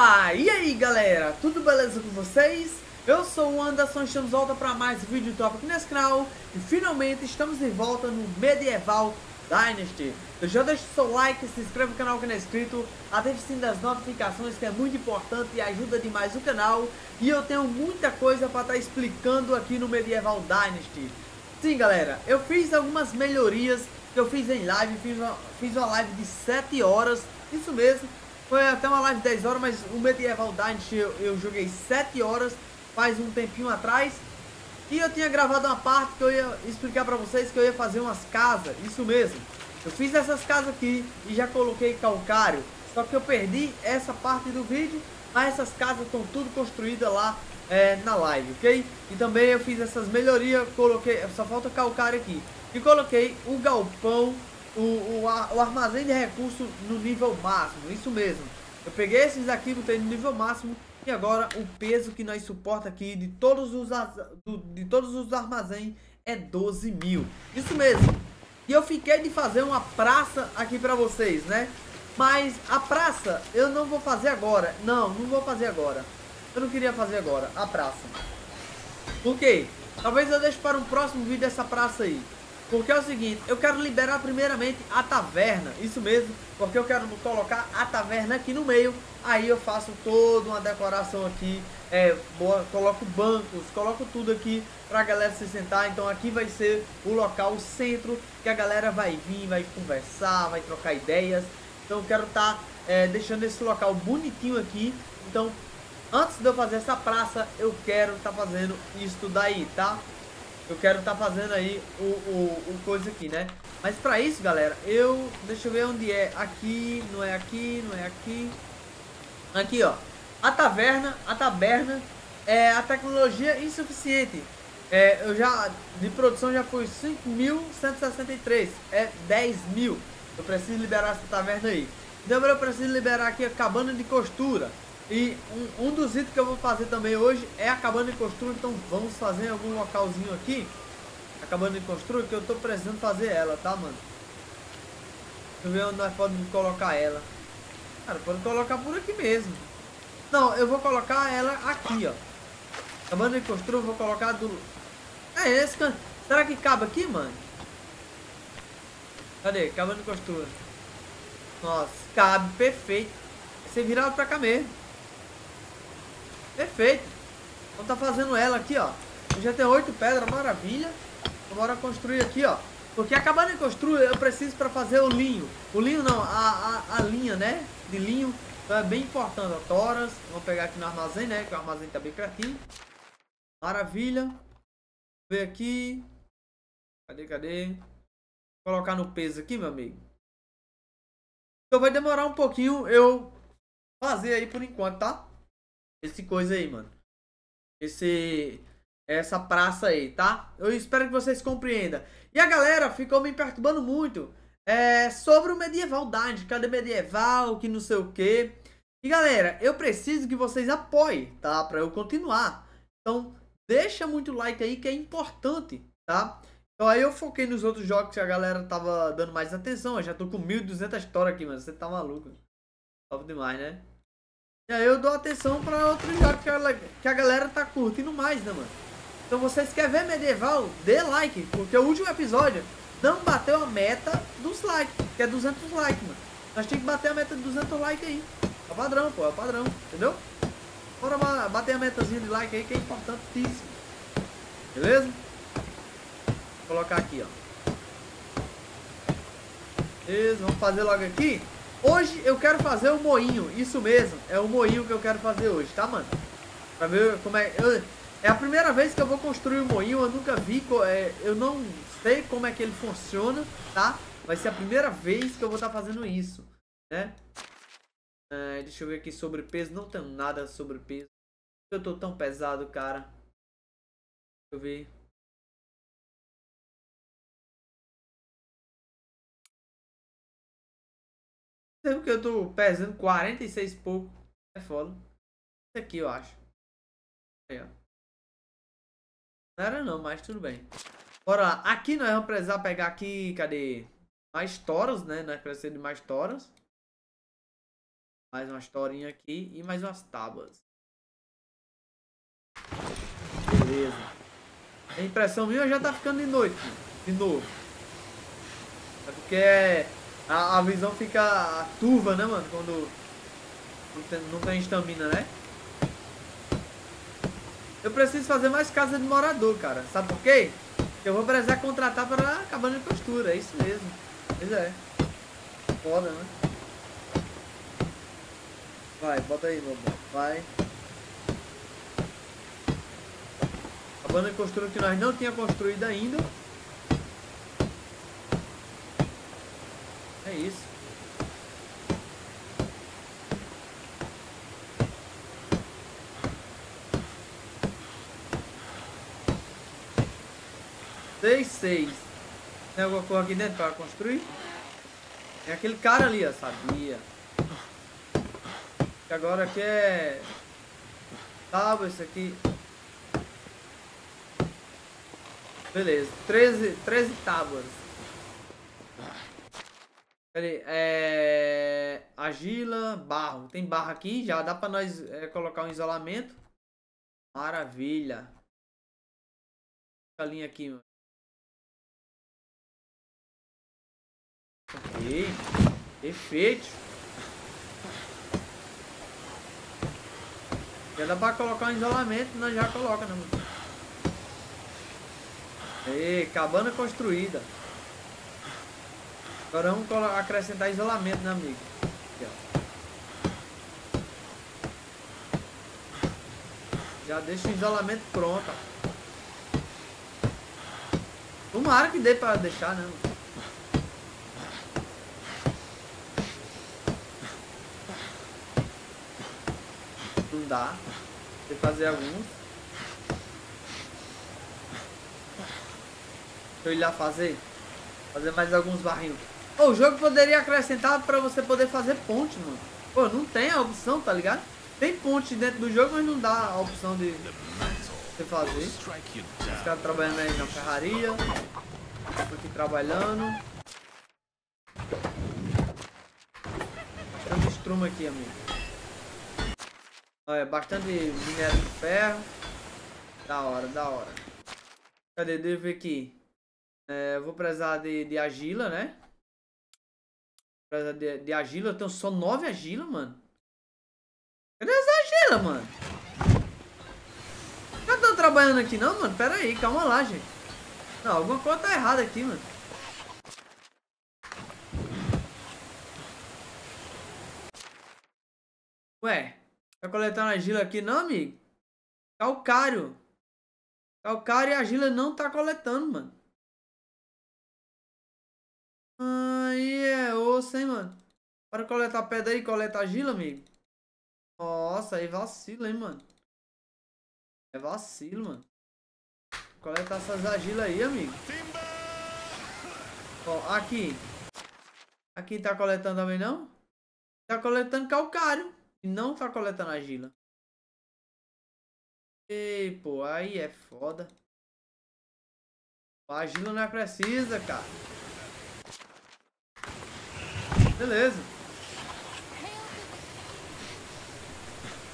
Opa! E aí galera, tudo beleza com vocês? Eu sou o Anderson, estamos de volta para mais um vídeo top aqui nesse canal E finalmente estamos de volta no Medieval Dynasty. Eu já deixa o seu like, se inscreve no canal que não é inscrito Ative o sininho das notificações que é muito importante e ajuda demais o canal. E eu tenho muita coisa para estar tá explicando aqui no Medieval Dynasty. Sim galera, eu fiz algumas melhorias. Que eu fiz em live, fiz uma, fiz uma live de 7 horas Isso mesmo foi até uma live de 10 horas, mas o Medieval Dynasty eu, eu joguei 7 horas faz um tempinho atrás. E eu tinha gravado uma parte que eu ia explicar pra vocês que eu ia fazer umas casas, isso mesmo. Eu fiz essas casas aqui e já coloquei calcário. Só que eu perdi essa parte do vídeo, mas essas casas estão tudo construídas lá é, na live, ok? E também eu fiz essas melhorias, coloquei, só falta calcário aqui. E coloquei o galpão o, o, o armazém de recursos no nível máximo, isso mesmo. Eu peguei esses aqui, botei no nível máximo e agora o peso que nós suporta aqui de todos os, de todos os armazéns é 12 mil. Isso mesmo. E eu fiquei de fazer uma praça aqui pra vocês, né? Mas a praça eu não vou fazer agora. Não, não vou fazer agora. Eu não queria fazer agora, a praça. Por quê? Talvez eu deixe para um próximo vídeo essa praça aí. Porque é o seguinte, eu quero liberar primeiramente a taverna, isso mesmo, porque eu quero colocar a taverna aqui no meio, aí eu faço toda uma decoração aqui, é, coloco bancos, coloco tudo aqui pra galera se sentar, então aqui vai ser o local, o centro, que a galera vai vir, vai conversar, vai trocar ideias, então eu quero estar tá, é, deixando esse local bonitinho aqui, então antes de eu fazer essa praça, eu quero estar tá fazendo isso daí, tá? Eu quero estar tá fazendo aí o, o, o, coisa aqui, né? Mas pra isso, galera, eu... Deixa eu ver onde é. Aqui, não é aqui, não é aqui. Aqui, ó. A taverna, a taberna é a tecnologia insuficiente. É, eu já... De produção já foi 5.163. É 10 mil. Eu preciso liberar essa taverna aí. Então eu preciso liberar aqui a cabana de costura. E um, um, dos itens que eu vou fazer também hoje é a cabana de costura, então vamos fazer em algum localzinho aqui. A cabana de costura, que eu tô precisando fazer ela, tá, mano? Deixa eu ver onde nós podemos colocar ela. Cara, pode colocar por aqui mesmo. Não, eu vou colocar ela aqui, ó. Cabana de costura, eu vou colocar do... É esse, cara. Será que cabe aqui, mano? Cadê? Cabana de costura. Nossa, cabe, perfeito. Ser virado pra cá mesmo. Perfeito. Então tá fazendo ela aqui, ó. Já tem oito pedras, maravilha. Bora construir aqui, ó. Porque acabando de construir, eu preciso para fazer o linho. O linho não, a, a, a, linha, né? De linho. Então é bem importante. A toras. Vamos pegar aqui no armazém, né? Que o armazém tá bem pertinho. Maravilha. Ver aqui. Cadê, cadê? Vou colocar no peso aqui, meu amigo. Então vai demorar um pouquinho eu fazer aí por enquanto, tá? Esse coisa aí, mano. Esse essa praça aí, tá? Eu espero que vocês compreendam. E a galera ficou me perturbando muito é, sobre o medieval Dynasty. Cadê medieval? Que não sei o que. E galera, eu preciso que vocês apoiem, tá? Pra eu continuar. Então, deixa muito like aí que é importante, tá? Então aí eu foquei nos outros jogos que a galera tava dando mais atenção. Eu já tô com 1.200 histórias aqui, mano. Você tá maluco. Top demais, né? E aí eu dou atenção pra outros jogos que a, que a galera tá curtindo mais, né, mano? Então vocês querem ver medieval? Dê like, porque o último episódio não bateu a meta dos likes, que é 200 likes, mano. Nós temos que bater a meta de 200 likes aí. É o padrão, pô, é o padrão, entendeu? Bora bater a metazinha de like aí que é importantíssimo. Beleza? Vou colocar aqui, ó. Beleza, vamos fazer logo aqui. Hoje eu quero fazer o moinho, isso mesmo, é o moinho que eu quero fazer hoje, tá, mano? Pra ver como é... Eu, é a primeira vez que eu vou construir o moinho, eu nunca vi, é, eu não sei como é que ele funciona, tá? Vai ser a primeira vez que eu vou estar tá fazendo isso, né? É, deixa eu ver aqui sobre peso, não tem nada sobre peso. Eu tô tão pesado, cara. Deixa eu ver. Sempre que eu tô pesando 46 e pouco. É foda. Isso aqui eu acho. Aí, ó. Não era não, mas tudo bem. Bora lá. Aqui nós vamos precisar pegar aqui, cadê? Mais toras, né? Nós precisamos de mais toras. Mais uma historinha aqui e mais umas tábuas. Beleza. A impressão minha já tá ficando de noite. De novo. É porque a, a visão fica turva, né, mano? Quando não tem, estamina, né? Eu preciso fazer mais casa de morador, cara. Sabe por quê? Eu vou precisar contratar para cabana de costura. É isso mesmo. Pois é. Foda, né? Vai, bota aí, meu Vai. Cabana de costura que nós não tinha construído ainda. É isso. Seis, seis. Tem alguma coisa aqui dentro para construir? É aquele cara ali, ó, sabia. Que agora aqui é... Tábua, isso aqui... Beleza, 13, 13 tábuas. Peraí, é... Agila, barro. Tem barro aqui, já dá pra nós é, colocar um isolamento. Maravilha. A linha aqui, mano. Ok. Perfeito. Já dá pra colocar um isolamento, nós já coloca, né, mano? Ei, cabana construída. Agora vamos acrescentar isolamento, né, amigo? Aqui, Já deixa o isolamento pronto. Tomara que dê pra deixar, né? Não dá. Tem que fazer alguns. Deixa eu ir lá fazer. Fazer mais alguns barrinhos. O jogo poderia acrescentar pra você poder fazer ponte, mano. Pô, não tem a opção, tá ligado? Tem ponte dentro do jogo, mas não dá a opção de você fazer. Os caras trabalhando aí na ferraria. aqui trabalhando. Bastante estrumo aqui, amigo. Olha, bastante minério de ferro. Da hora, da hora. Cadê? Deixa eu ver aqui. É, vou precisar de, de agila, né? De, de agila. Eu tenho só nove agila, mano. Cadê as agila, mano? Não estão trabalhando aqui não, mano? Pera aí, calma lá, gente. Não, alguma coisa tá errada aqui, mano. Ué, tá coletando argila aqui não, amigo? Calcário. Calcário e argila não tá coletando, mano. Aí é osso, hein, mano. Para coletar pedra aí, coleta gila, amigo. Nossa, aí vacila, hein, mano. É vacilo, mano. Coletar essas argilas aí, amigo. Ó, aqui. Aqui tá coletando também, não? Tá coletando calcário. E não tá coletando argila. Ei, pô, aí é foda. A argila não é precisa, cara. Beleza.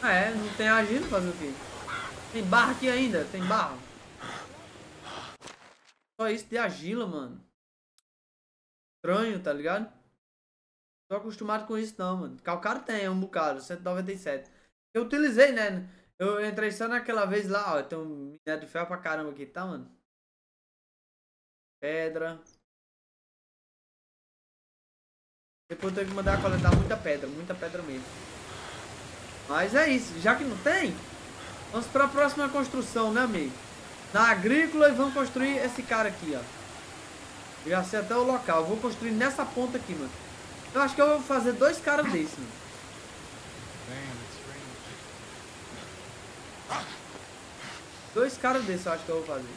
Ah, é, não tem agindo fazer o quê? Tem barra aqui ainda, tem barra. Só isso de agila, mano. Estranho, tá ligado? Tô acostumado com isso não, mano. Calcário tem, é um bocado, 197. Eu utilizei, né? Eu entrei só naquela vez lá, ó. Tem um minério de ferro pra caramba aqui, tá, mano? Pedra. Depois eu tenho que mandar coletar muita pedra, muita pedra mesmo. Mas é isso, já que não tem, vamos para a próxima construção, né, amigo? Na agrícola e vamos construir esse cara aqui, ó. Já sei até o local. Vou construir nessa ponta aqui, mano. Eu acho que eu vou fazer dois caras desses, mano. Dois caras desses eu acho que eu vou fazer.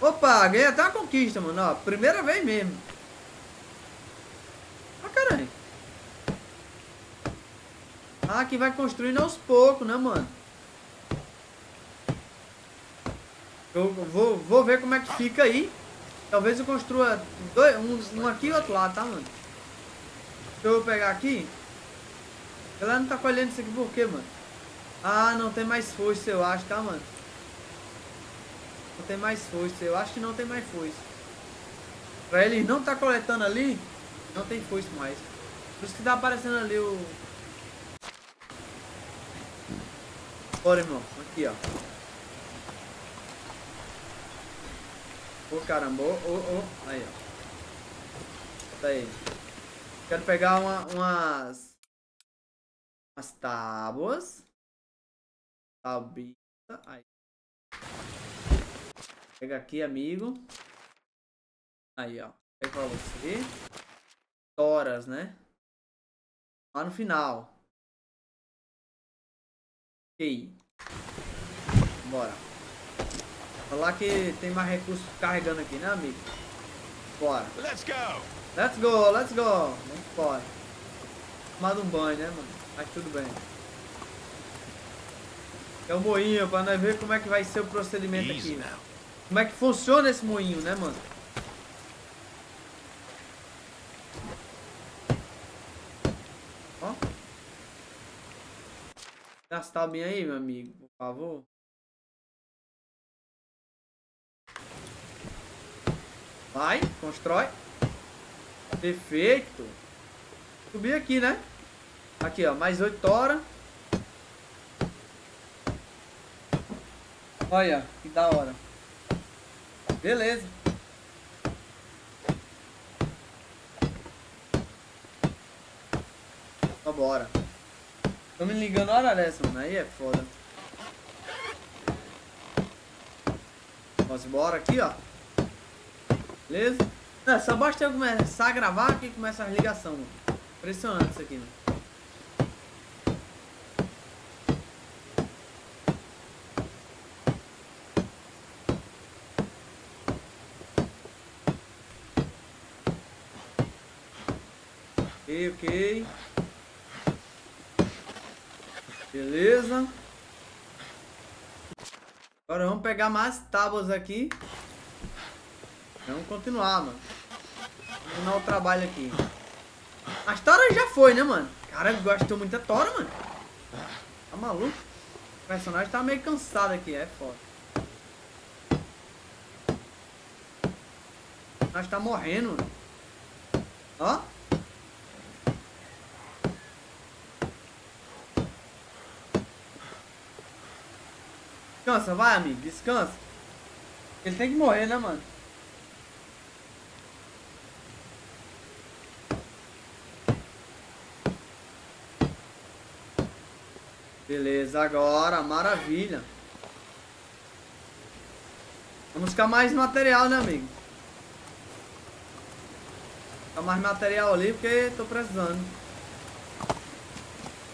Opa, ganhei até uma conquista, mano. Ó, primeira vez mesmo. Ah, caralho. Ah, que vai construindo aos poucos, né, mano? Eu vou, vou ver como é que fica aí. Talvez eu construa dois, um, um aqui e outro lá, tá, mano? eu vou pegar aqui. Ela não tá colhendo isso aqui por quê, mano? Ah, não tem mais força, eu acho, tá, mano? Não tem mais força, eu acho que não tem mais força. Pra ele não tá coletando ali, não tem força mais. Por isso que tá aparecendo ali o... Bora, irmão. Aqui, ó. Ô, oh, caramba. Ô, oh, oh. Aí, ó. Tá aí. Quero pegar uma, umas... Umas tábuas. Tabita. Aí. Pega aqui, amigo. Aí, ó. Pega pra você. Toras, né? Lá no final. Ok. Bora. Falar que tem mais recursos carregando aqui, né, amigo? Bora. Let's go. Let's go, let's go. Vamos embora. Tomado um banho, né, mano? Mas tudo bem. É o moinho, pra nós ver como é que vai ser o procedimento aqui. Né? Como é que funciona esse moinho, né, mano? Ó. Gastar bem aí, meu amigo, por favor. Vai, constrói. Perfeito. Subir aqui, né? Aqui, ó, mais 8 horas. Olha, que da hora. Beleza. Então bora. Tô me ligando hora dessa, mano. Aí é foda. Vamos embora aqui, ó. Beleza? Não, só basta eu começar a gravar que começa a ligação. Mano. Impressionante isso aqui, mano. Ok, ok. Beleza. Agora vamos pegar mais tábuas aqui. Vamos continuar, mano. Vamos continuar o trabalho aqui. As toras já foi, né, mano? Cara, gastou muita tora, mano. Tá maluco? O personagem tá meio cansado aqui, é foda. Nós tá morrendo, mano. Ó. Descansa, vai, amigo. Descansa. Ele tem que morrer, né, mano? Beleza, agora, maravilha. Vamos ficar mais material, né, amigo? Ficar mais material ali, porque tô precisando.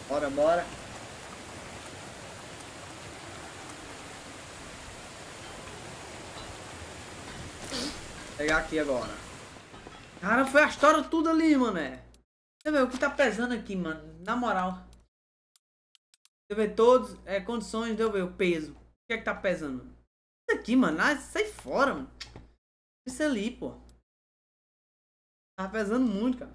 Bora, bora. Pegar aqui agora. Cara, foi a história tudo ali, mané. Você vê o que tá pesando aqui, mano. Na moral. Você vê todos, é, condições, deixa eu ver o peso. O que é que tá pesando? Isso aqui, mano, ah, sai fora, mano. Isso ali, pô. Tá pesando muito, cara.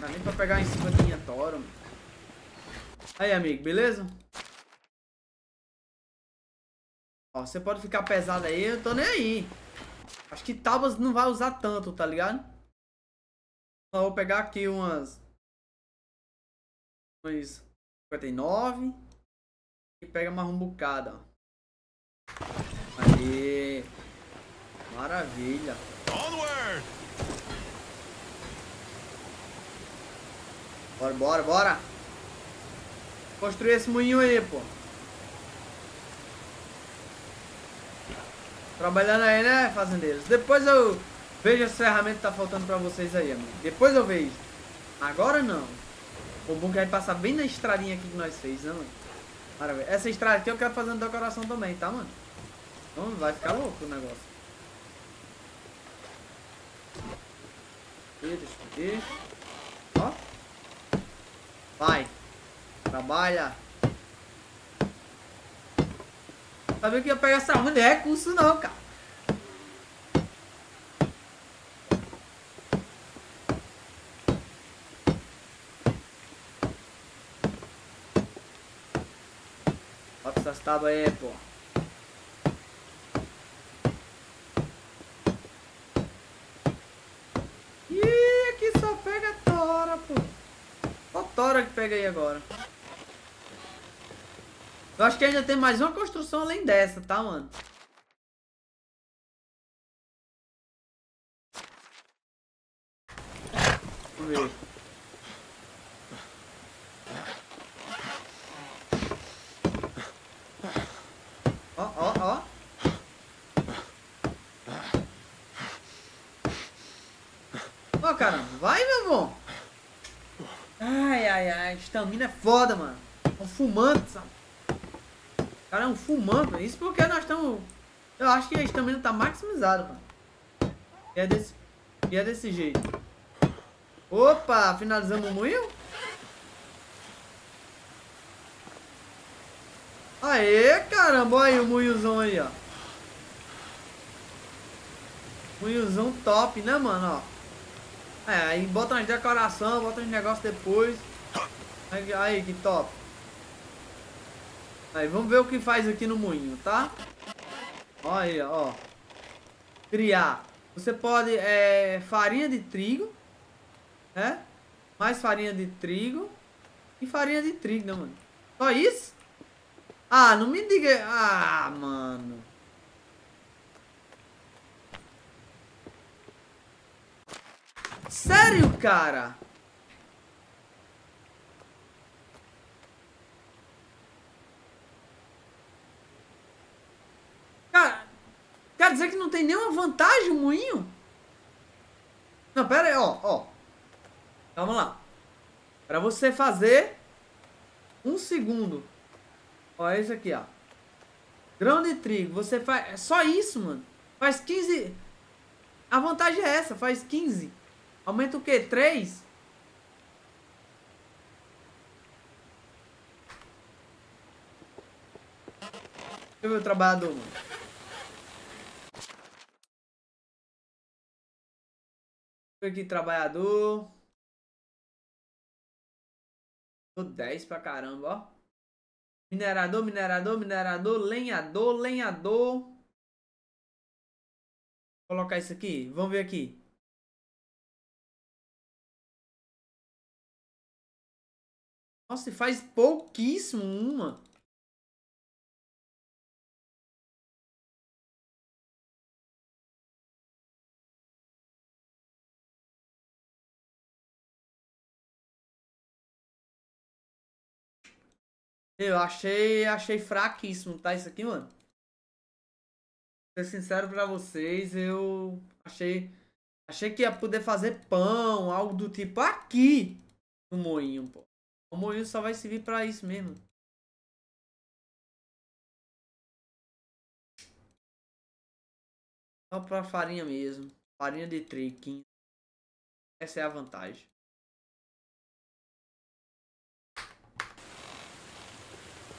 Dá nem pra pegar em cima da minha tora, mano. Aí, amigo, beleza? Ó, você pode ficar pesado aí, eu tô nem aí. Acho que tábuas não vai usar tanto, tá ligado? Então, vou pegar aqui umas... Umas 59. E pega mais um bocado, ó. Aí. Maravilha. Onward. Bora, bora, bora. Construir esse moinho aí, pô. Trabalhando aí, né, fazendeiros? Depois eu Veja as ferramentas que tá faltando pra vocês aí, amigo. Depois eu vejo. Agora não. O bom que vai passar bem na estradinha aqui que nós fez, né, mano? Maravilha. Essa estrada aqui eu quero fazer uma decoração também, tá, mano? Então vai ficar louco o negócio. Aqui, deixa ver. Ó. Vai. Trabalha. Tá Sabia que ia pegar essa onda de é recurso não, cara. Bota essas tábuas aí, pô. Ih, aqui só pega tora, pô. Qual tora que pega aí agora? Eu acho que ainda tem mais uma construção além dessa, tá, mano? Vamos ver. Ó, ó, ó. Ó, caramba. Vai, meu bom. Ai, ai, ai. Estamina é foda, mano. Um fumante, sabe? O cara fumante. Isso porque nós estamos... Eu acho que a estamina tá maximizada, mano. E é desse, e é desse jeito. Opa, finalizamos o moinho? Aê, caramba, olha aí o moinhozão aí, ó. Moinhozão top, né, mano, ó. É, aí bota umas decoração, bota uns negócios depois. Aí, aí, que top. Aí, vamos ver o que faz aqui no moinho, tá? Olha aí, ó. Criar. Você pode, é, farinha de trigo, né? Mais farinha de trigo e farinha de trigo, né, mano? Só isso? Ah, não me diga... Ah, mano. Sério, cara? Cara, quer dizer que não tem nenhuma vantagem o moinho? Não, pera aí, ó, ó. Vamos lá. Para você fazer um segundo. Ó, esse aqui, ó. Grão de trigo. Você faz... É só isso, mano. Faz 15... A vantagem é essa. Faz 15. Aumenta o quê? 3? Deixa eu ver o trabalhador, mano. Aqui, trabalhador. 10 pra caramba, ó. Minerador, minerador, minerador, lenhador, lenhador. Vou colocar isso aqui. Vamos ver aqui. Nossa, faz pouquíssimo uma. Eu achei, achei fraquíssimo, tá? Isso aqui, mano. Pra ser sincero pra vocês, eu achei, achei que ia poder fazer pão, algo do tipo aqui no moinho, pô. O moinho só vai servir pra isso mesmo. Só pra farinha mesmo. Farinha de trigo. Essa é a vantagem.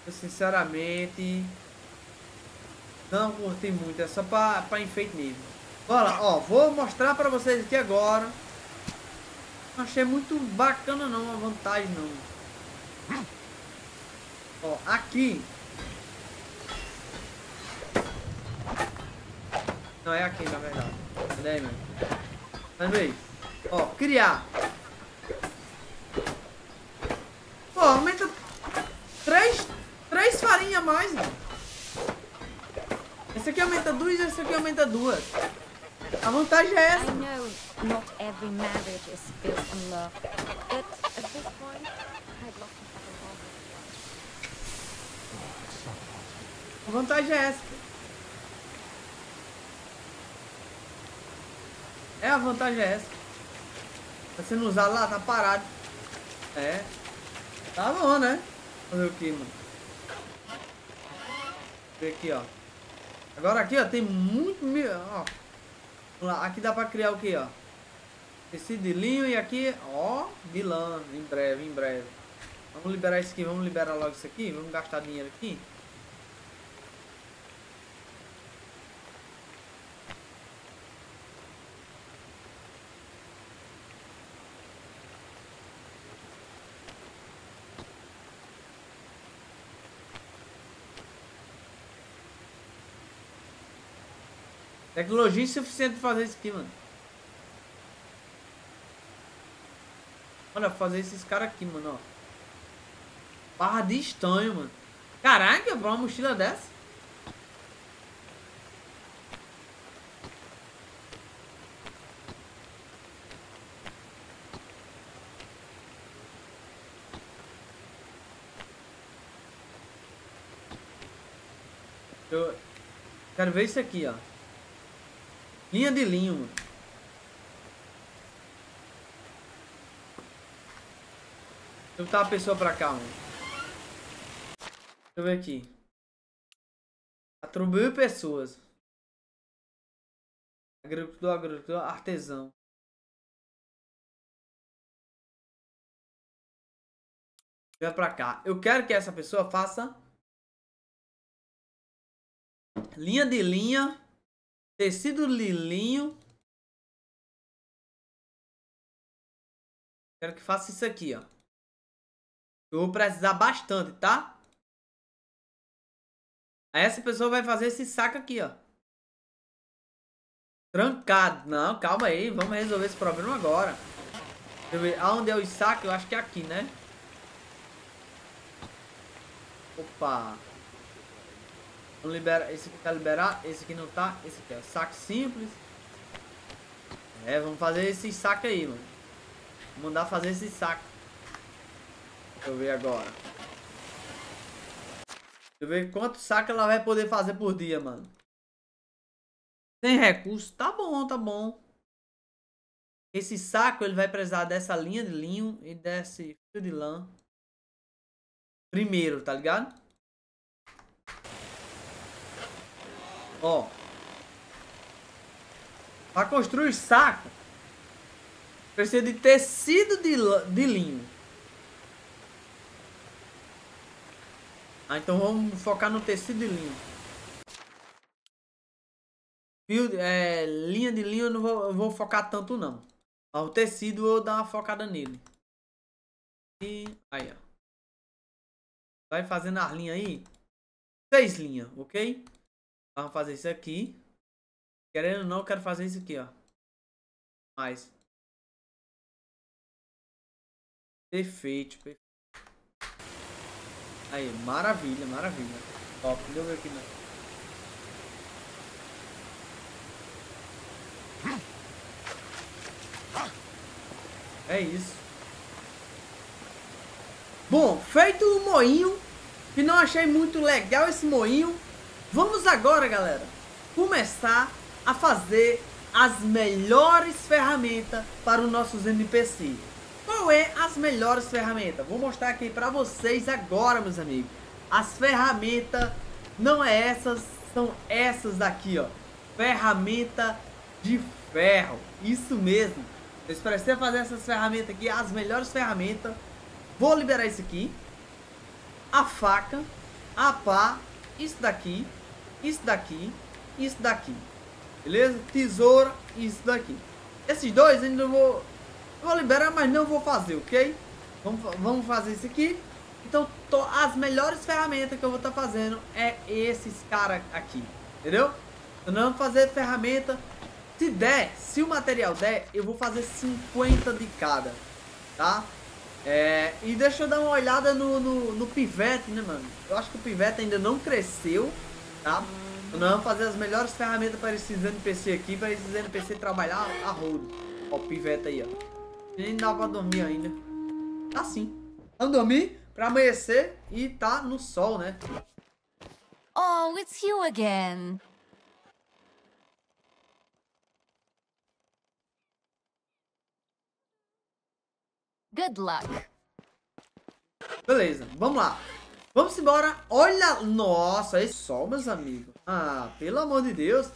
Eu sinceramente não curti muito, é só pra enfeite mesmo. Bora, ó, vou mostrar pra vocês aqui agora. Não achei muito bacana não, a vantagem não. Ó, aqui. Não, é aqui na verdade. Cadê mano? Aí? Ó, criar. Pô, aumenta três Três farinhas a mais, mano. Esse aqui aumenta duas e esse aqui aumenta duas. A vantagem é essa. love, point, a vantagem é essa. É, a vantagem é essa. Você não usar lá, tá parado. É. Tá bom, né? Fazer o que, mano? Ver aqui, ó. Agora aqui, ó, tem muito... Ó. Aqui dá pra criar o que, ó? Tecido de linho e aqui, ó, lã, em breve, em breve. Vamos liberar isso aqui, vamos liberar logo isso aqui, vamos gastar dinheiro aqui. Tecnologia insuficiente pra fazer isso aqui, mano. Olha, fazer esses caras aqui, mano, ó. Barra de estanho, mano. Caraca, pra uma mochila dessa? Eu quero ver isso aqui, ó. Linha de linho, eu botar uma pessoa pra cá, mano. Deixa eu ver aqui. Atribuir pessoas. Agricultor, agricultor, artesão. Vem pra cá. Eu quero que essa pessoa faça linha de linha, tecido lilinho. Quero que faça isso aqui, ó. Eu vou precisar bastante, tá? Aí essa pessoa vai fazer esse saco aqui, ó. Trancado. Não, calma aí. Vamos resolver esse problema agora. Deixa eu ver. Aonde é o saco? Eu acho que é aqui, né? Opa. Vamos liberar. Esse aqui tá liberado. Esse aqui não tá. Esse aqui é saco simples. É, vamos fazer esse saco aí, mano. Vou mandar fazer esse saco. Deixa eu ver agora. Deixa eu ver quanto saco ela vai poder fazer por dia, mano. Sem recurso. Tá bom, tá bom. Esse saco, ele vai precisar dessa linha de linho e desse fio de lã. Primeiro, tá ligado? Ó. Para construir saco, precisa de tecido de, de linho. Ah, então vamos focar no tecido de linho. É, linha de linho eu não vou, eu vou focar tanto não. o tecido eu vou dar uma focada nele. E aí, ó. Vai fazendo as linhas aí. Seis linhas, ok? Vamos fazer isso aqui. Querendo ou não, eu quero fazer isso aqui, ó. Mais. Perfeito, perfeito. Aí, maravilha, maravilha. Top, deixa eu ver aqui. Né? É isso. Bom, feito o moinho, que não achei muito legal esse moinho, Vamos agora, galera, começar a fazer as melhores ferramentas para os nossos NPC. Qual é as melhores ferramentas? Vou mostrar aqui para vocês agora, meus amigos. As ferramentas não é essas, são essas daqui, ó. Ferramenta de ferro. Isso mesmo. Eu expressei fazer essas ferramentas aqui, as melhores ferramentas. Vou liberar isso aqui. A faca, a pá, isso daqui isso daqui, isso daqui. Beleza? Tesoura, isso daqui. Esses dois ainda vou, vou liberar, mas não vou fazer, ok? Vamos, vamos fazer isso aqui. Então, as melhores ferramentas que eu vou estar tá fazendo é esses caras aqui, entendeu? Eu não vou fazer ferramenta. Se der, se o material der, eu vou fazer 50 de cada, tá? É, e deixa eu dar uma olhada no, no, no pivete, né, mano? Eu acho que o pivete ainda não cresceu tá? Nós vamos fazer as melhores ferramentas para esses NPC aqui, para esses NPC trabalhar a rodo. Ó, o pivete aí, ó. Nem dá pra dormir ainda. Tá sim. Vamos dormir pra amanhecer e tá no sol, né? Oh, it's you again. Good luck. Beleza, vamos lá. Vamos embora. Olha, nossa, esse sol, meus amigos. Ah, pelo amor de Deus.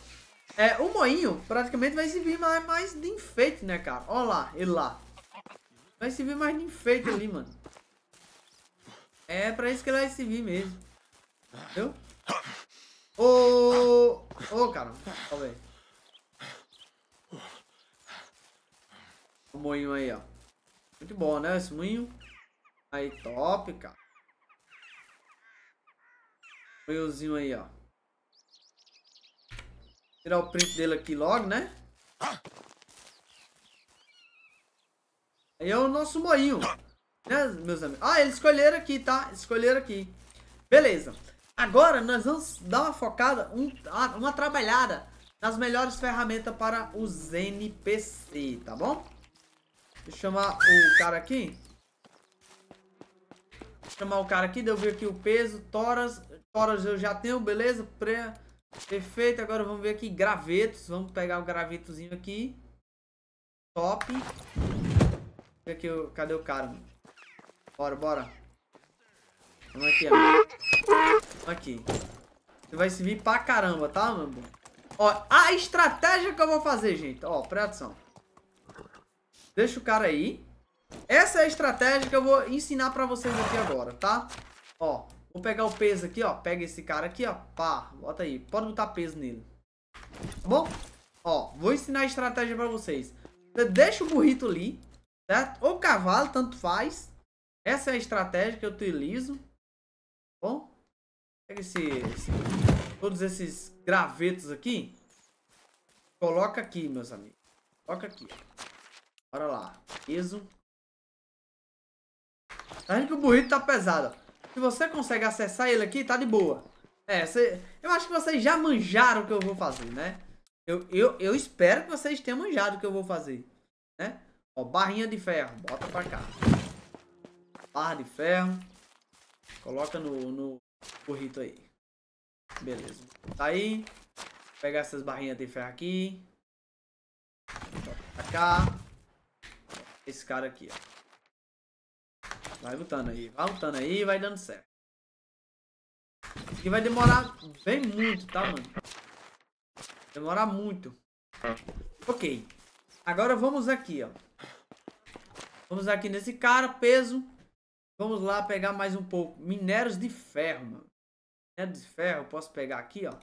É, o moinho praticamente vai servir mais, mais de enfeite, né, cara? Olha lá, ele lá. Vai servir mais de enfeite ali, mano. É pra isso que ele vai servir mesmo. Entendeu? Ô, ô, cara. Calma aí. O moinho aí, ó. Muito bom, né, esse moinho. Aí, top, cara. Oilzinho aí, ó. Tirar o print dele aqui logo, né? Aí é o nosso moinho. Né, meus amigos? Ah, eles escolheram aqui, tá? Escolheram aqui. Beleza. Agora nós vamos dar uma focada, um, uma trabalhada nas melhores ferramentas para os NPC, tá bom? Deixa eu chamar o cara aqui. Vou chamar o cara aqui, deu ver aqui o peso, toras. Toras eu já tenho, beleza? Pre... Perfeito, agora vamos ver aqui gravetos. Vamos pegar o gravetozinho aqui. Top. Aqui, cadê o cara? Bora, bora. Vamos aqui, ó. Aqui. Você vai servir pra caramba, tá, mano? Ó, a estratégia que eu vou fazer, gente. Ó, presta atenção. Deixa o cara aí. Essa é a estratégia que eu vou ensinar pra vocês aqui agora, tá? Ó, vou pegar o peso aqui, ó. Pega esse cara aqui, ó. Pá, bota aí. Pode botar peso nele. Tá bom? Ó, vou ensinar a estratégia pra vocês. Você deixa o burrito ali, certo? Ou cavalo, tanto faz. Essa é a estratégia que eu utilizo. Bom, pega esse, esse, todos esses gravetos aqui. Coloca aqui, meus amigos. Coloca aqui. Bora lá. Peso. Tá vendo que o burrito tá pesado. Se você consegue acessar ele aqui, tá de boa. É, eu acho que vocês já manjaram o que eu vou fazer, né? Eu, eu, eu espero que vocês tenham manjado o que eu vou fazer, né? Ó, barrinha de ferro. Bota pra cá. Barra de ferro. Coloca no, no burrito aí. Beleza. Tá aí. Pegar essas barrinhas de ferro aqui. Pra cá. Esse cara aqui, ó. Vai botando aí. Vai botando aí vai dando certo. Isso aqui vai demorar bem muito, tá, mano? Demorar muito. Ok. Agora vamos aqui, ó. Vamos aqui nesse cara, peso. Vamos lá pegar mais um pouco. Minérios de ferro, mano. Minérios de ferro, posso pegar aqui, ó.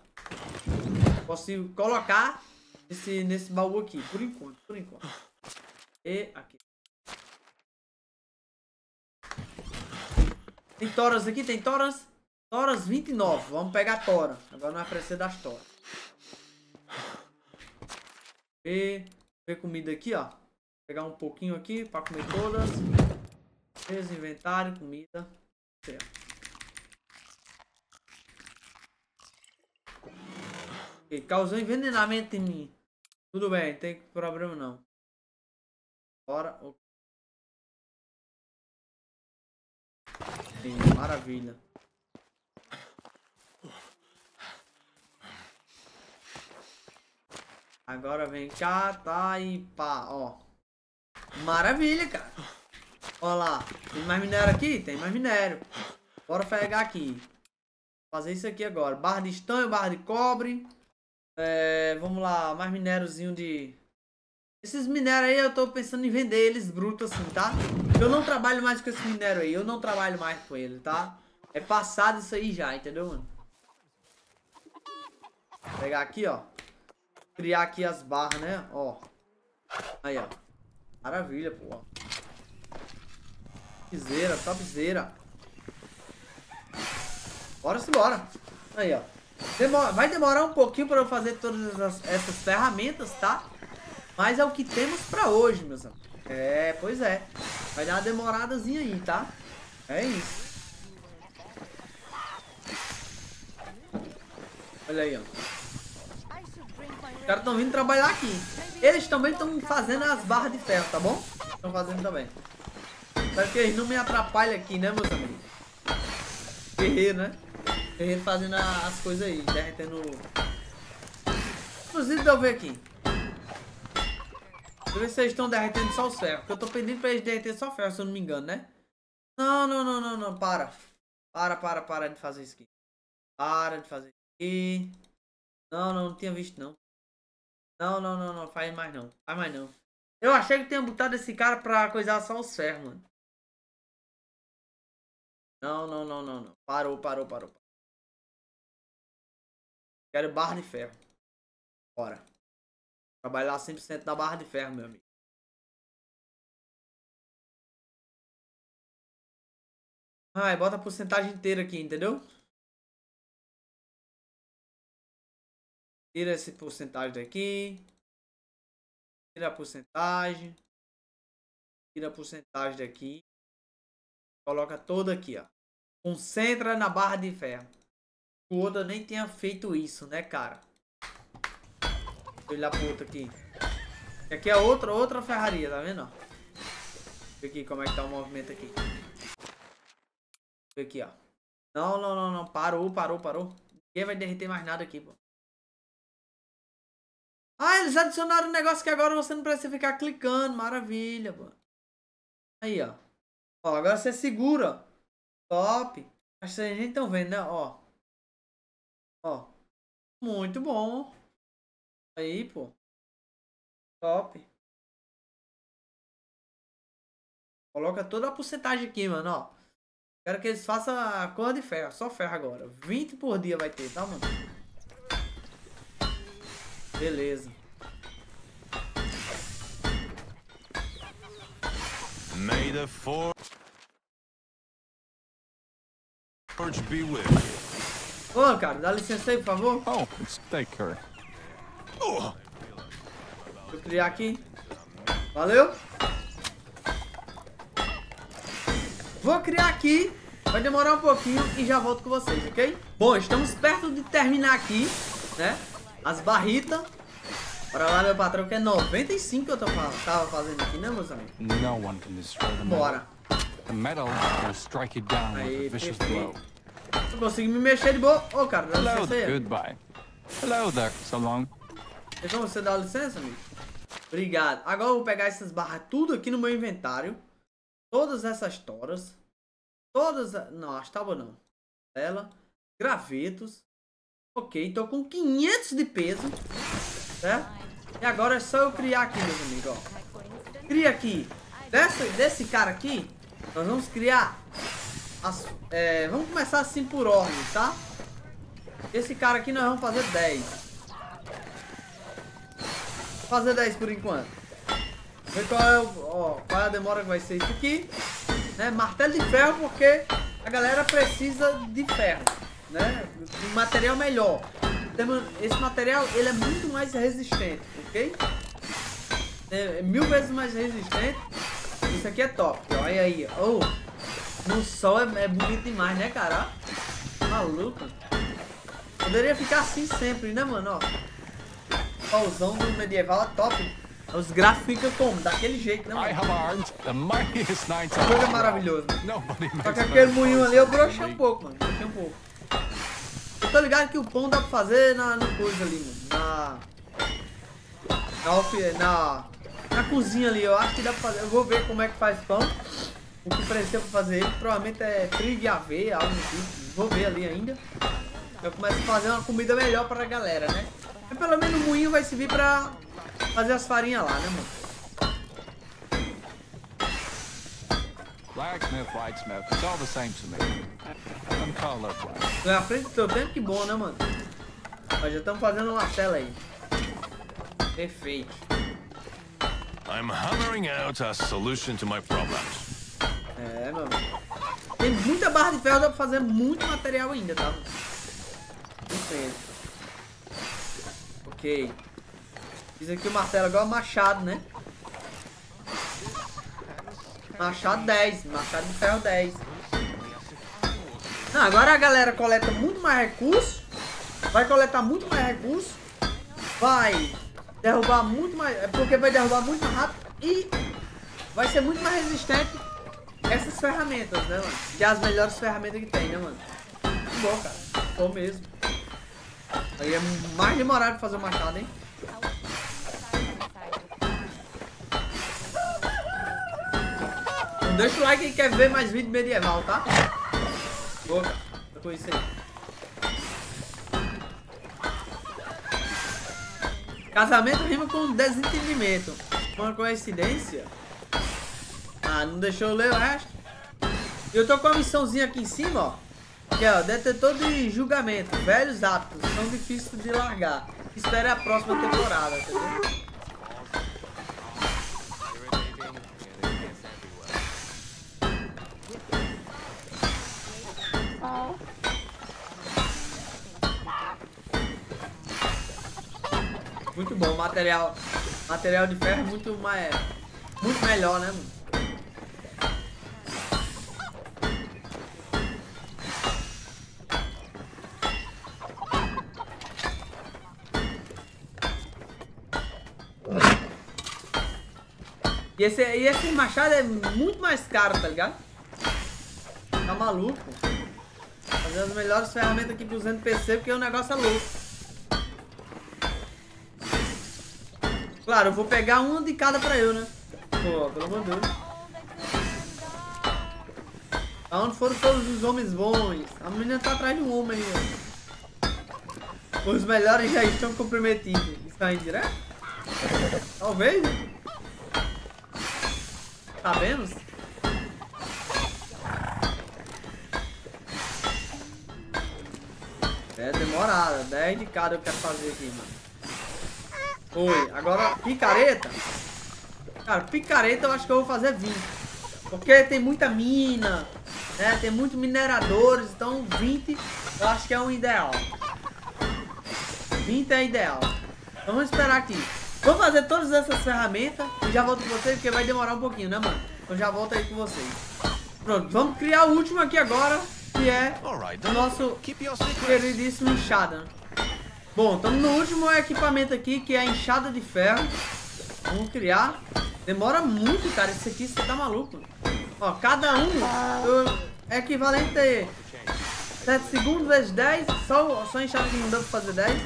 Posso colocar nesse, nesse baú aqui, por enquanto, por enquanto. E aqui. Tem toras aqui, tem toras. Toras 29. Vamos pegar tora. Agora não vai aparecer das toras. E ver comida aqui, ó. Pegar um pouquinho aqui para comer todas. Beleza, inventário, comida. Certo. Okay, causou envenenamento em mim. Tudo bem, tem problema não. Bora. Sim, maravilha. Agora vem cá, tá e pá, ó. Maravilha, cara. Olha lá. Tem mais minério aqui? Tem mais minério. Bora pegar aqui. Fazer isso aqui agora. Barra de estanho, barra de cobre. É, vamos lá. Mais minériozinho de... Esses minérios aí eu tô pensando em vender eles brutos assim, tá? Eu não trabalho mais com esse minério aí. Eu não trabalho mais com ele, tá? É passado isso aí já, entendeu, mano? Vou pegar aqui, ó. Criar aqui as barras, né? Ó. Aí, ó. Maravilha, pô. Topzera, topzera. Bora se bora. Aí, ó. Demora, vai demorar um pouquinho para eu fazer todas essas, essas, ferramentas, tá? Mas é o que temos para hoje, meus amigos. É, pois é. Vai dar uma demoradazinha aí, tá? É isso. Olha aí, ó. Os caras estão vindo trabalhar aqui. Eles também estão fazendo as barras de ferro, tá bom? Estão fazendo também. Espero que eles não me atrapalhem aqui, né, meus amigos? Guerreiro, né? Guerreiro fazendo as coisas aí, derretendo... Inclusive, deixa eu ver aqui. Deixa eu ver se eles estão derretendo só o ferro. Porque eu tô pedindo pra eles derreter só o ferro, se eu não me engano, né? Não, não, não, não, não. Para. Para, para, para de fazer isso aqui. Para de fazer isso aqui. Não, não, não tinha visto, não. Não, não, não, não. Faz mais não. Faz mais não. Eu achei que tinha botado esse cara pra coisar só os ferros, mano. Não, não, não, não, não. Parou, parou, parou. Quero barra de ferro. Bora. Trabalhar 100% da barra de ferro, meu amigo. Ai, bota a porcentagem inteira aqui, entendeu? Tira esse porcentagem daqui. Tira a porcentagem. Tira a porcentagem daqui. Coloca toda aqui, ó. Concentra na barra de ferro. O Oda nem tinha feito isso, né, cara? Filha da puta aqui. Aqui é outra, outra ferraria, tá vendo? Vê aqui como é que tá o movimento aqui. Vê aqui, ó. Não, não, não, não. Parou, parou, parou. Ninguém vai derreter mais nada aqui, pô. Ah, eles adicionaram um negócio que agora você não precisa ficar clicando. Maravilha, pô. Aí, ó. Ó, agora você segura. Top. Acho que vocês nem estão vendo, né? Ó. Ó. Muito bom. Aí, pô. Top. Coloca toda a porcentagem aqui, mano, ó. Quero que eles façam a cor de ferro. Só ferro agora. 20 por dia vai ter, tá, mano? Beleza. May the forge be with you. Ô, cara, dá licença aí, por favor. Oh, it's Baker. Oh, Eu criar aqui. Valeu. Vou criar aqui. Vai demorar um pouquinho e já volto com vocês, ok? Bom, estamos perto de terminar aqui, né? As barritas. Bora lá, meu patrão, que é 95 que eu tô, tava fazendo aqui, né, meus amigos? No one can destroy the metal. Bora. The metal will strike it down with Aí, a vicious perfeito. blow. Eu consigo me mexer de boa. Ô, cara, dá licença aí. goodbye. Hello there, so long. Como você dar licença, amigo? Obrigado. Agora eu vou pegar essas barras tudo aqui no meu inventário. Todas essas toras. Todas... a- Não, as tábuas não. Ela. Gravetos. Ok, tô com 500 de peso. Certo? E agora é só eu criar aqui, meus amigos, ó. Cria aqui. Dessa, desse cara aqui, nós vamos criar... As, é, vamos começar assim por ordem, tá? Esse cara aqui nós vamos fazer 10 fazer 10 por enquanto. Ver qual é, o- ó, qual é a demora que vai ser isso aqui. Né? Martelo de ferro porque a galera precisa de ferro. Né? Material melhor. Temos- Esse material ele é muito mais resistente, ok? É mil vezes mais resistente. Isso aqui é top. Olha aí. Oh, no sol é, é bonito demais, né, cara? Maluco. Poderia ficar assim sempre, né, mano? Ó. Pausão do medieval é top. Os gráficos ficam como? Daquele jeito, né, mano? world. Nobody Só que aquele moinho ali eu brochei um pouco, mano. Brochei um pouco. Eu tô ligado que o pão dá pra fazer na, no coisa ali, mano. Na. Na, na. Na cozinha ali. Eu acho que dá pra fazer. Eu vou ver como é que faz pão. O que precisa pra fazer ele. Provavelmente é trigo e aveia, algo do tipo. Vou ver ali ainda. Eu começo a fazer uma comida melhor pra galera, né? Mas pelo menos o moinho vai servir pra fazer as farinhas lá, né, mano? Blacksmith, whitesmith, it's all the same to me. I'm colorblind. À frente do teu tempo, que bom, né, mano? Ó, já estamos fazendo uma tela aí. Perfeito. I'm hammering out a solution to my problems. É, amigo. Tem muita barra de ferro, dá pra fazer muito material ainda, tá? Ok. Fiz aqui o martelo agora machado, né? Machado 10, machado de ferro 10. Não, agora a galera coleta muito mais recursos. Vai coletar muito mais recursos. Vai derrubar muito mais. É porque vai derrubar muito mais rápido. E vai ser muito mais resistente essas ferramentas, né, mano? Que é as melhores ferramentas que tem, né, mano? Muito bom, cara. Bom mesmo. Aí é mais demorado fazer o machado, hein? Deixa o like quem quer ver mais vídeo medieval, tá? Boa. Tô com isso aí. Casamento rima com desentendimento. Uma coincidência. Ah, não deixou eu ler o resto. Eu tô com a missãozinha aqui em cima, ó. Que é, ó, detetor de julgamento. Velhos hábitos, são difíceis de largar. Espere a próxima temporada, entendeu? Muito bom, material. Material de ferro é muito mais. Muito melhor, né, mano? E esse, e esse machado é muito mais caro, tá ligado? Tá maluco? Fazer as melhores ferramentas aqui pros NPC porque o negócio é louco. Claro, eu vou pegar uma de cada pra eu, né? Pô, pelo amor de Deus. Aonde foram todos os homens bons? A menina tá atrás de um homem ó. Os melhores já estão comprometidos. Isso aí direto? Talvez. Tá vendo? É demorada. 10 de cada eu quero fazer aqui, mano. Foi. Agora, picareta. Cara, picareta eu acho que eu vou fazer 20. Porque tem muita mina, né? Tem muitos mineradores, então 20 eu acho que é um ideal. 20 é ideal. Vamos esperar aqui. Vou fazer todas essas ferramentas já volto com vocês, porque vai demorar um pouquinho, né, mano? Então já volto aí com vocês. Pronto, vamos criar o último aqui agora, que é o nosso queridíssimo enxada. Bom, estamos no último equipamento aqui, que é a enxada de ferro. Vamos criar. Demora muito, cara. Esse aqui você tá maluco. Ó, cada um é equivalente a 7 segundos vezes 10. Só, só enxada que não pra fazer 10.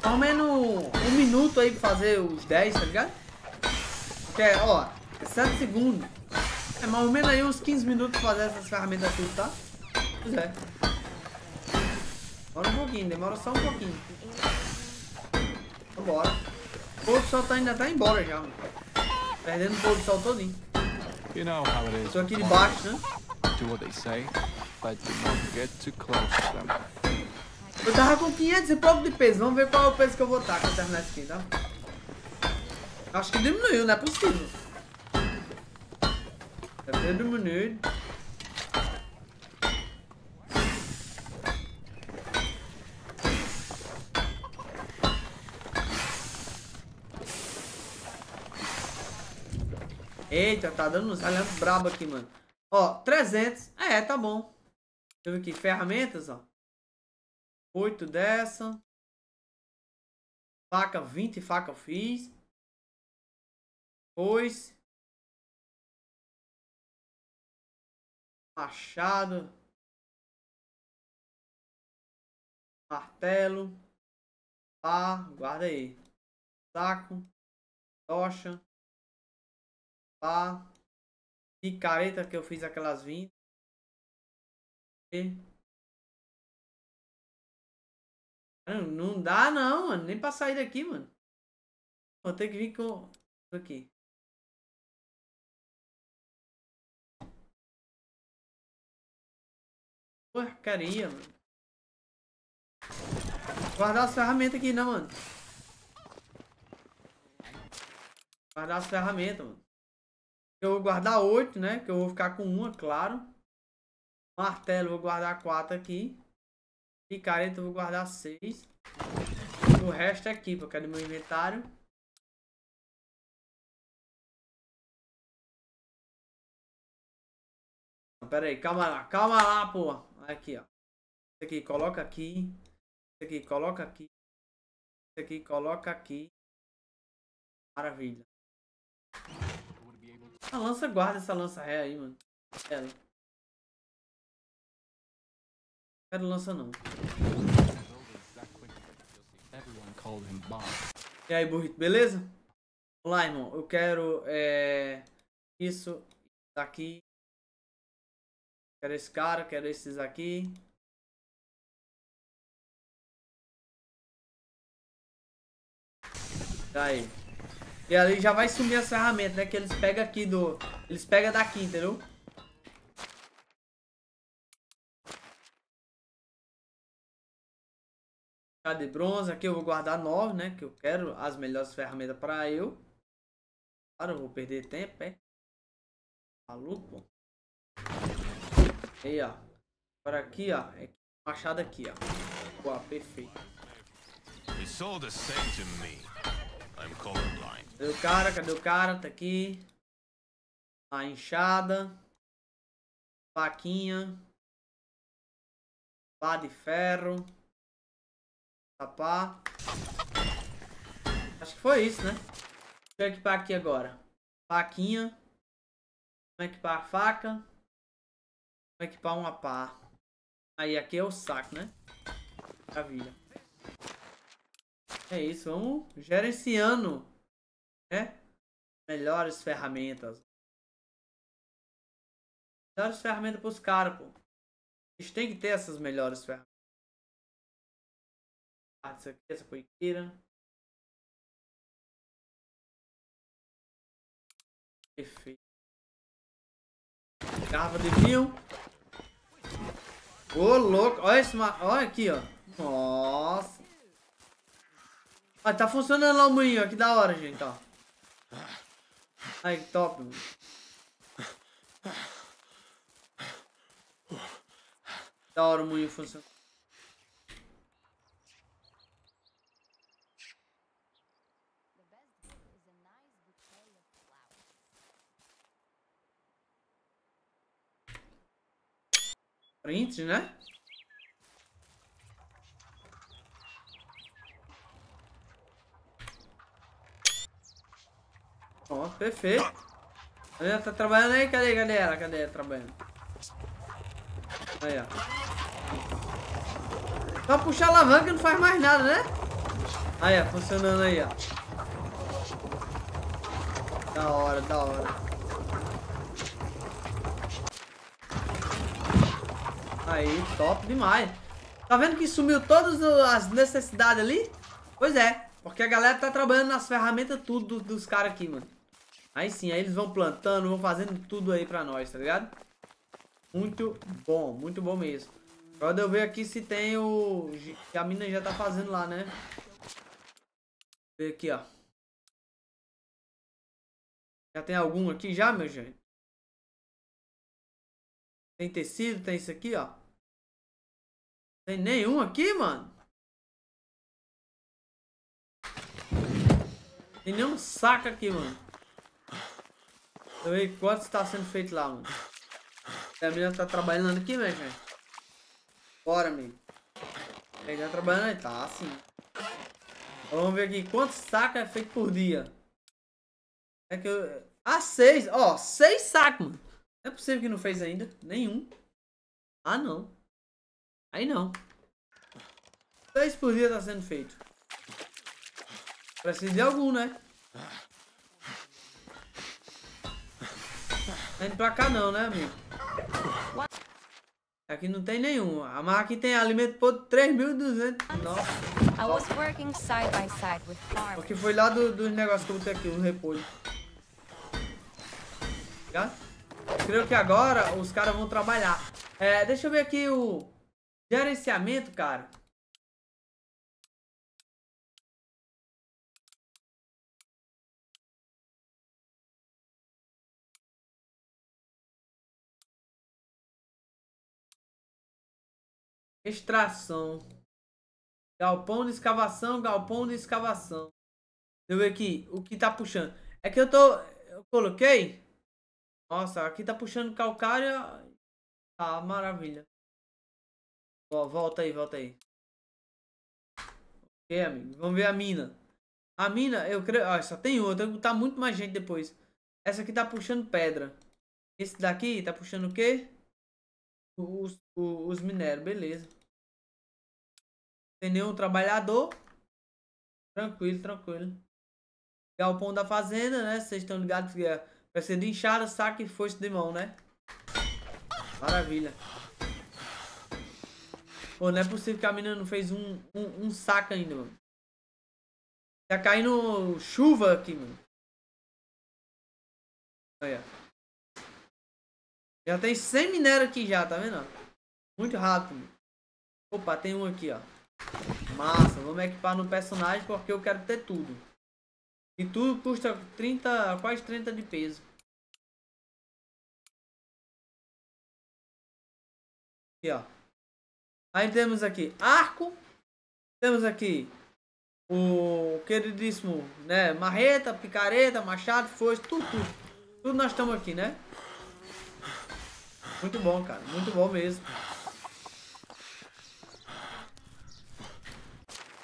Pelo menos um minuto aí pra fazer os 10, tá ligado? Que é, ó, 7 segundos. É mais ou menos aí uns 15 minutos pra fazer essas ferramentas tudo, tá? Pois é. Demora um pouquinho, demora só um pouquinho. Vambora. O pôr do sol tá, ainda tá embora já, mano. Perdendo o pôr do sol todinho. You know how it is. Tô aqui de baixo, né? Do what they say, but do not get too close to them. Eu tava com 500 e pouco de peso. Vamos ver qual é o peso que eu vou estar quando terminar esse aqui, tá? Acho que diminuiu, não é possível. Deve ter diminuído. Eita, tá dando uns ralhando brabo aqui, mano. Ó, 300. É, tá bom. Deixa eu ver aqui. Ferramentas, ó. 8 dessa. Faca, 20 faca eu fiz. Pois. Machado. Martelo. Pá, guarda aí. Saco. Tocha. Pá. Picareta que eu fiz aquelas 20. E... Não, não dá não, mano. Nem pra sair daqui, mano. Vou ter que vir com... Aqui. Porcaria, mano. Guardar as ferramentas aqui, não, mano. Guardar as ferramentas, mano. Eu vou guardar oito, né? Que eu vou ficar com uma, claro. Martelo, vou guardar quatro aqui. Picareta, vou guardar seis. O resto é aqui, porque é do meu inventário. Pera aí, calma lá, calma lá, pô. Aqui, ó. Aqui, coloca aqui. Aqui, coloca aqui. Aqui, coloca aqui. Maravilha. A lança guarda essa lança ré aí, mano. Ela. Quero lança não. Called him Bob. E aí, burrito, beleza? Vamos lá, irmão. Eu quero é, isso daqui. Quero esse cara, quero esses aqui. Tá aí. E ali já vai sumir as ferramentas, né? Que eles pegam aqui do... Eles pegam daqui, entendeu? de bronze. Aqui eu vou guardar 9, né? Que eu quero as melhores ferramentas para eu. Claro, eu vou perder tempo, é? Maluco. Aí, ó. Agora aqui, ó. É machado aqui, ó. Boa, perfeito. Cadê o cara? Cadê o cara? Tá aqui. A enxada. Faquinha. Pá de ferro. Tapá. Acho que foi isso, né? Deixa eu equipar aqui agora. Faquinha. Vamos equipar a faca. Vamos equipar uma pá. Aí aqui é o saco, né? Maravilha. É isso, vamos gerenciando, né? Melhores ferramentas. Melhores ferramentas pros caras, pô. Eles têm que ter essas melhores ferramentas. Ah, isso aqui, essa coiqueira. Perfeito. Garrafa de vinho. Ô, louco. Olha esse... ma- Olha aqui, ó. Nossa. Olha, tá funcionando lá o moinho, ó. Que da hora, gente, ó. Aí, que top, mano. Da hora o moinho funcionando. Print, né? Ó, perfeito. Ela tá trabalhando aí? Cadê? Ela? Cadê trabalhando? Aí, ó. Só puxar a alavanca não faz mais nada, né? Aí, ó. Funcionando aí, ó. Da hora, da hora. Aí, top demais. Tá vendo que sumiu todas as necessidades ali? Pois é, porque a galera tá trabalhando nas ferramentas tudo dos, caras aqui, mano. Aí sim, aí eles vão plantando, vão fazendo tudo aí pra nós, tá ligado? Muito bom, muito bom mesmo. Agora eu ver aqui se tem o... que a mina já tá fazendo lá, né? Ver aqui, ó. Já tem algum aqui já, meu gente? Tem tecido, tem isso aqui, ó. Tem nenhum aqui, mano. Tem nenhum saco aqui, mano. Eu ver quanto está sendo feito lá, mano. A menina tá trabalhando aqui, gente. Bora, amigo. Ele tá trabalhando aí, tá assim. Vamos ver aqui quantos sacos é feito por dia. É que eu... Ah, seis. Ó, seis sacos, mano. Não é possível que não fez ainda. Nenhum. Ah, não. Aí não. Seis por dia tá sendo feito. Precisa de algum, né? Tá indo pra cá não, né, amigo? Aqui não tem nenhum. A marca aqui tem alimento por 3.200. Nossa. I was working side by side with farmers. Porque foi lá do- dos negócios que eu botei aqui, o repolho. Tá? Creio que agora os caras vão trabalhar. É, deixa eu ver aqui o gerenciamento, cara. Extração. Galpão de escavação, galpão de escavação. Deixa eu ver aqui, o que tá puxando. É que eu tô... Eu coloquei... Nossa, aqui tá puxando calcária. Ah, maravilha. Volta aí, volta aí. Ok, amigo. Vamos ver a mina. A mina, eu creio... Ah, só tem outra. Tá muito mais gente depois. Essa aqui tá puxando pedra. Esse daqui tá puxando o quê? Os, os, os minérios, beleza. Tem nenhum trabalhador. Tranquilo, tranquilo. Galpão da fazenda, né? Vocês estão ligados que é, vai ser de enxada, saco e foice de mão, né? Maravilha. Pô, não é possível que a menina não fez um, um, um saco ainda, mano. Tá caindo chuva aqui, mano. Olha. Já tem 100 minério aqui já, tá vendo? Muito rápido. Opa, tem um aqui, ó. Massa, vamos equipar no personagem porque eu quero ter tudo. E tudo custa 30, quase 30 de peso. Aqui, ó. Aí temos aqui arco. Temos aqui o queridíssimo, né? Marreta, picareta, machado, foice, tudo, tudo. Tudo nós estamos aqui, né? Muito bom, cara. Muito bom mesmo.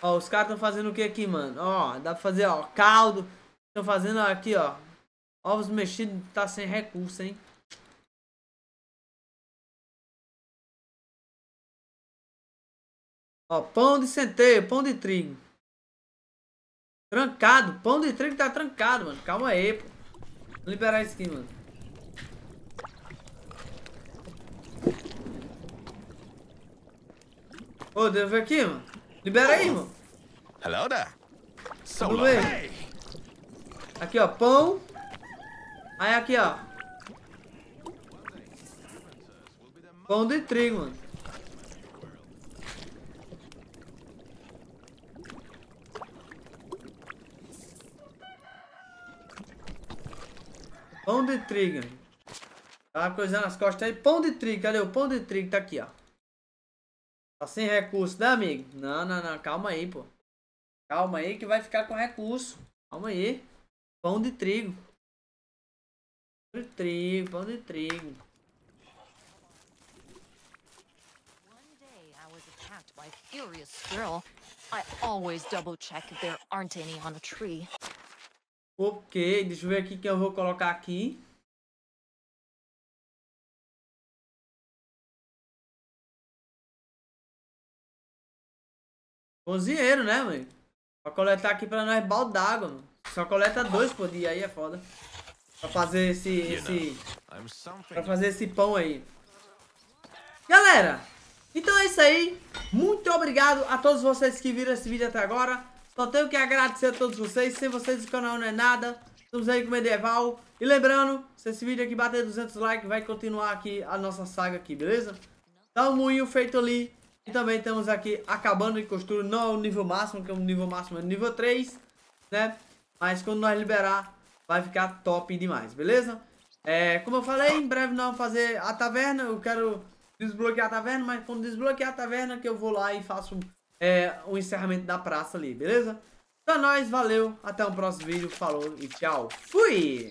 Ó, os caras estão fazendo o que aqui, mano? Ó, dá pra fazer, ó, caldo. Estão fazendo aqui, ó. Ovos mexidos tá sem recurso, hein? Ó, pão de centeio, pão de trigo. Trancado, pão de trigo tá trancado, mano. Calma aí, pô. Vou liberar isso aqui, mano. Ô, deixa eu ver aqui, mano. Libera aí, mano. Hello there. Tudo bem? Aqui, ó, pão. Aí aqui, ó. Pão de trigo, mano. Pão de trigo. Tá coisando as costas aí. Pão de trigo, cadê o pão de trigo? Tá aqui, ó. Tá sem recurso, né, amigo? Não, não, não. Calma aí, pô. Calma aí que vai ficar com recurso. Calma aí. Pão de trigo. Pão de trigo, pão de trigo. By furious squirrel. I always double check if there aren't any on a tree. Ok, deixa eu ver aqui que eu vou colocar aqui. Cozinheiro, né, mãe? Pra coletar aqui pra nós balde d'água, mano. Só coleta dois por dia, aí é foda. Pra fazer esse, esse, pra fazer esse pão aí. Galera, então é isso aí. Muito obrigado a todos vocês que viram esse vídeo até agora. Só tenho que agradecer a todos vocês. Sem vocês o canal não é nada. Estamos aí com o Medieval. E lembrando, se esse vídeo aqui bater 200 likes, vai continuar aqui a nossa saga aqui, beleza? Tá um moinho feito ali. E também temos aqui acabando de costura. Não é o nível máximo, que é o nível máximo é nível 3, né? Mas quando nós liberar, vai ficar top demais, beleza? É, como eu falei, em breve nós vamos fazer a taverna. Eu quero desbloquear a taverna, mas quando desbloquear a taverna que eu vou lá e faço é, o encerramento da praça ali, beleza? Então é nóis, valeu, até o próximo vídeo, falou e tchau. Fui!